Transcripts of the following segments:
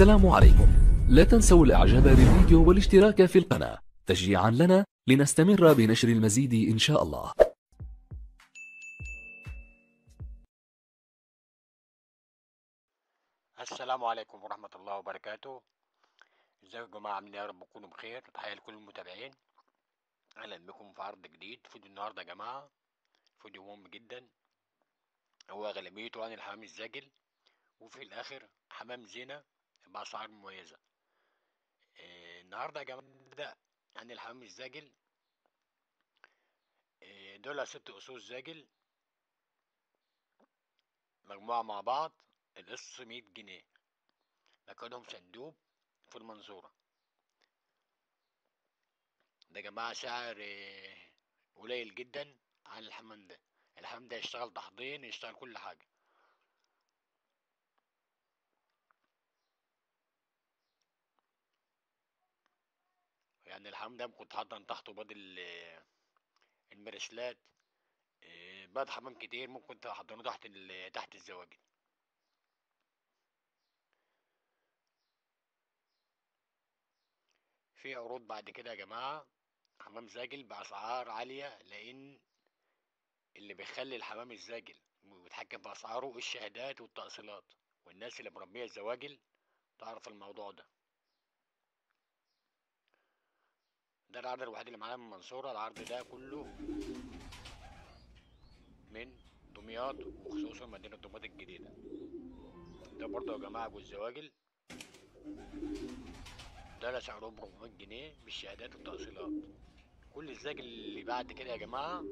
السلام عليكم. لا تنسوا الإعجاب بالفيديو والاشتراك في القناة. تشجيعا لنا لنستمر بنشر المزيد إن شاء الله. السلام عليكم ورحمة الله وبركاته. ازيكم يا جماعة؟ عاملين يا رب تكونوا بخير. تحية لكل المتابعين. أهلا بكم في عرض جديد. فيديو النهاردة يا جماعة فيديو مهم جدا. هو غالبيته عن الحمام الزاجل وفي الآخر حمام زينة. بأسعار مميزة. إيه النهاردة يا جماعة نبدأ عن الحمام الزاجل. إيه دول ست أصول زاجل مجموعة مع بعض القسط مية جنيه. مكانهم صندوق في المنصورة ده يا جماعة سعر إيه، قليل جدا عن الحمام ده. الحمام ده يشتغل تحضير يشتغل كل حاجة. يعني الحمام ده ممكن تحضن تحته بعض ال- المرسلات إيه، بعد حمام كتير ممكن تحضنه تحت تحت الزواجل في عروض بعد كده يا جماعة حمام زاجل بأسعار عالية لأن اللي بيخلي الحمام الزاجل ويتحكم في أسعاره الشهادات والتأصيلات والناس اللي مربية الزواجل تعرف الموضوع ده. ده العرض الوحيد اللي معانا من المنصورة العرض ده كله من دمياط وخصوصا مدينة دمياط الجديدة. ده برضه يا جماعة أبو الزواجل. ده سعره ب 400 جنيه بالشهادات والتأصيلات كل الزاجل اللي بعد كده يا جماعة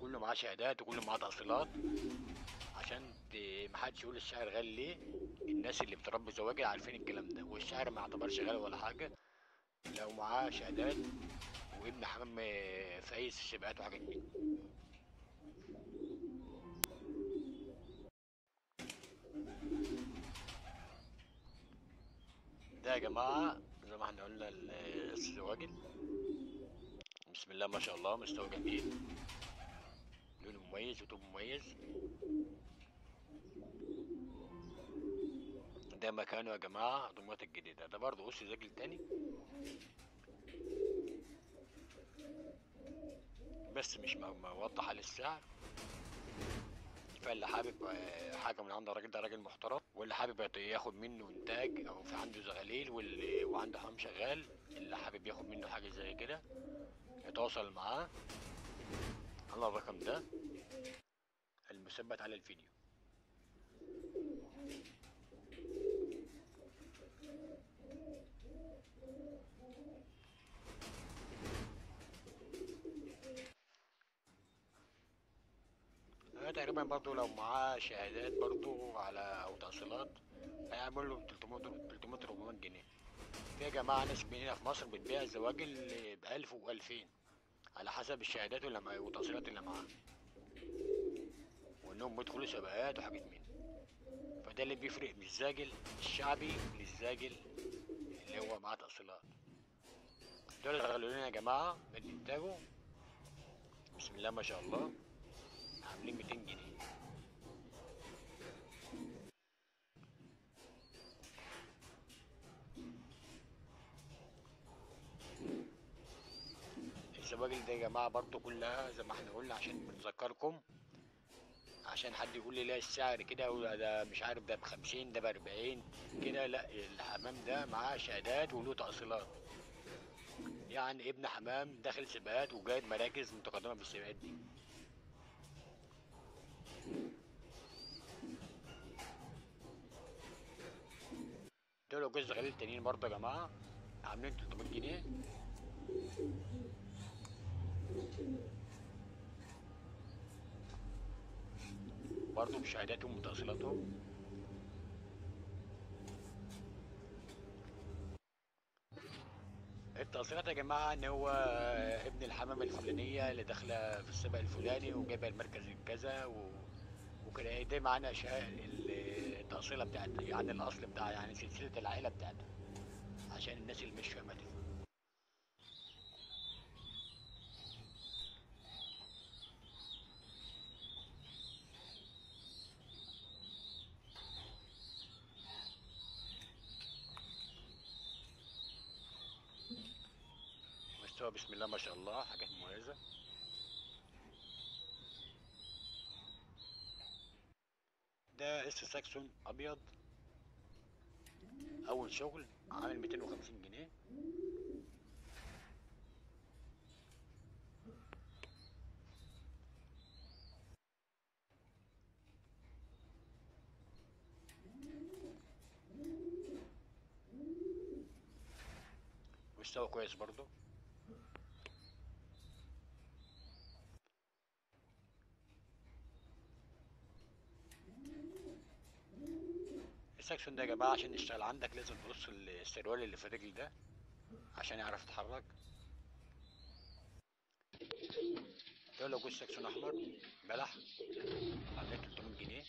كله معاه شهادات وكله معاه تأصيلات. عشان محدش يقول السعر غالي ليه. الناس اللي بتربي زواجل عارفين الكلام ده. والسعر ما يعتبرش غالي ولا حاجة. لو معاه شهادات وابن حمام فايز سباقات وحاجات من. ده يا جماعة زي ما إحنا قلنا ال- الزواجل بسم الله ما شاء الله مستوى جميل. لونه مميز وطوب مميز. ده مكانه يا جماعة دمياط الجديدة. ده برضه قص زاجل تاني. بس مش موضح على السعر فاللي حابب آه، حاجة من عند الراجل ده راجل محترم. واللي حابب ياخد منه إنتاج أو في عنده زغاليل واللي وعنده حمام شغال اللي حابب ياخد منه حاجة زي كده يتواصل معاه. على الرقم ده. المثبت على الفيديو. تقريبا برضو لو معاه شهادات برضو على أو تأصيلات هيعمل له 300 300 400 جنيه. في يا جماعة ناس هنا في مصر بتبيع الزواجل بألف وألفين على حسب الشهادات اللي والتأصيلات اللي معاه. وإنهم بيدخلوا سباقات وحاجات من. فده اللي بيفرق من الزاجل الشعبي للزاجل اللي هو معاه تأصيلات. دول شغالين يا جماعة من إنتاجه بسم الله ما شاء الله. 200 جنيه الزواجل دي يا جماعة برضو كلها زي ما إحنا قلنا عشان بنذكركم عشان حد يقول لي لا السعر كده ولا ده مش عارف ده بخمسين ده بأربعين كده لا الحمام ده معاه شهادات وله تأصيلات. يعني ابن حمام داخل سباقات وجايب مراكز متقدمة في السباقات دي. دول جزء غليل تانيين برضه يا جماعة. عاملين 300 جنيه. برضه بشهاداتهم وتأصيلاتهم. التأصيلات يا جماعة إن هو ابن الحمام الفلانية اللي داخلة في السباق الفلاني وجايبة المركز الكذا و... وكده. ده معانا شا... التأصيلة بتاعت يعني الأصل بتاع يعني سلسلة العائلة بتاعتها عشان الناس اللي مش فاهمة مستوى بسم الله ما شاء الله حاجات مميزة. ده اس ساكسون أبيض. أول شغل عامل 250 جنيه. مستوى كويس برضو السكسون ده يا جماعة عشان يشتغل. عندك لازم تقص السروال اللي في الرجل ده عشان يعرف يتحرك. ده لو جوز سكسون أحمر. بلح. عاملين 300 جنيه.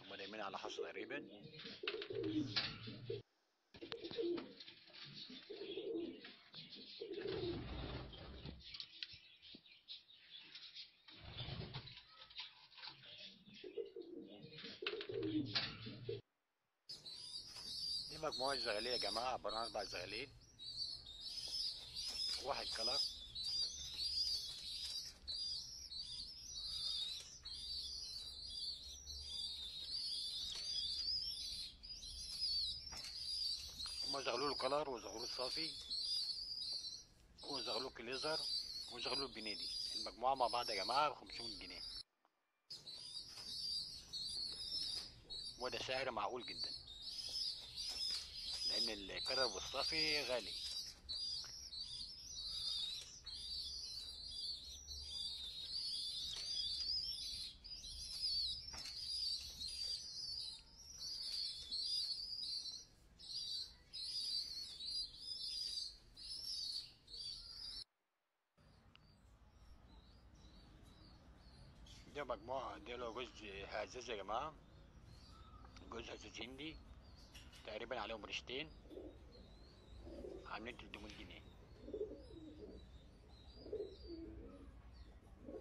هما دايما على حصى تقريبا. دي مجموعة زغالية يا جماعة عبارة عن أربع زغالين واحد كلر هما زغلول الكلر وزغلول الصافي وزغلول كليزر وزغلول البنيدي المجموعة مع بعض يا جماعة بخمسمية جنيه. وده سعر معقول جدا. لأن الكرر والصافي غالي. ده مجموعة له جوز هزاز يا جماعة جوز هزاز هندي تقريبا عليهم ريشتين. عاملين 300 جنيه.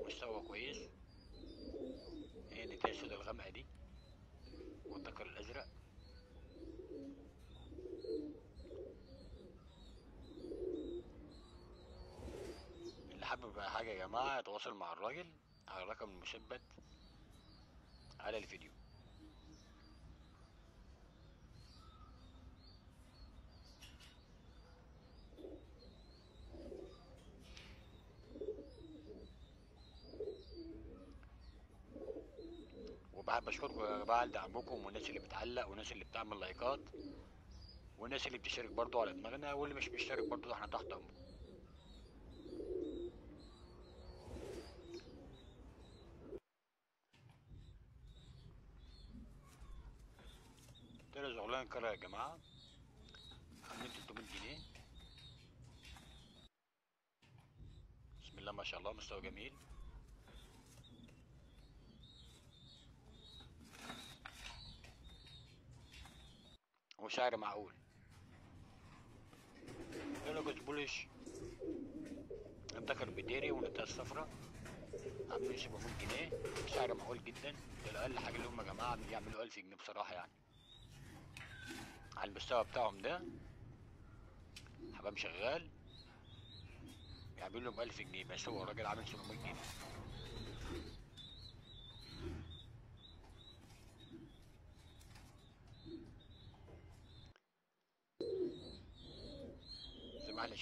مستوى كويس. هي النتاية السودا الغامقة دي. والذكر الأزرق. اللي حابب حاجة يا جماعة يتواصل مع الراجل على الرقم المثبت على الفيديو. وبحب اشكركم يا جماعة على دعمكم والناس اللي بتعلق والناس اللي بتعمل لايكات والناس اللي بتشترك برضو على دماغنا واللي مش بيشترك برضو إحنا تحت امره تلات زغلان كرة يا جماعة. عاملين 300 جنيه. بسم الله ما شاء الله مستوى جميل. وسعر معقول. هنا جوز بولش الذكر بديري والنتاية الصفرا عاملين 700 جنيه. سعر معقول جدا. ده أقل حاجة اللي هم جماعة يعملوا 1000 جنيه بصراحة يعني. على المستوى بتاعهم ده حمام شغال يعمل لهم 1000 جنيه. بس هو الراجل عامل 700 جنيه.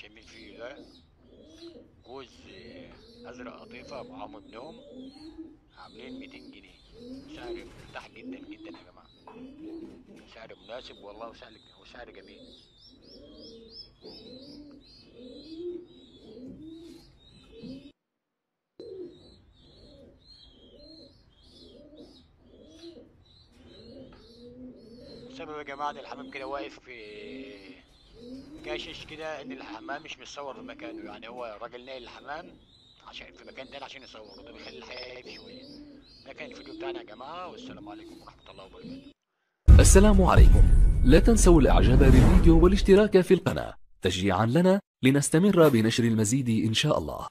فيه ده جوز ازرق قطيفه معاهم ابنهم عاملين 200 جنيه. سعر مرتاح جدا جدا يا جماعة. سعر مناسب والله وسعر وسعر جميل. السبب يا جماعة الحمام كده واقف في كاشش كده إن الحمام مش متصور في مكانه. يعني هو الراجل ناقل الحمام عشان في مكان تاني عشان يصور وده بيخلي الحياة هادي شوية. ده كان الفيديو بتاعنا يا جماعة والسلام عليكم ورحمة الله وبركاته. السلام عليكم. لا تنسوا الاعجاب بالفيديو والاشتراك في القناة. تشجيعا لنا لنستمر بنشر المزيد إن شاء الله.